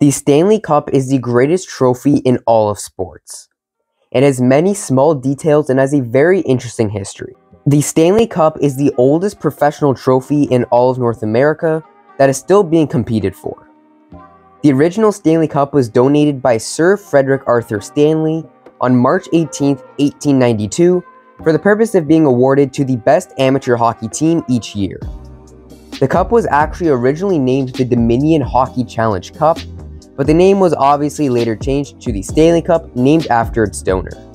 The Stanley Cup is the greatest trophy in all of sports. It has many small details and has a very interesting history. The Stanley Cup is the oldest professional trophy in all of North America that is still being competed for. The original Stanley Cup was donated by Sir Frederick Arthur Stanley on March 18, 1892, for the purpose of being awarded to the best amateur hockey team each year. The cup was actually originally named the Dominion Hockey Challenge Cup, but the name was obviously later changed to the Stanley Cup, named after its donor.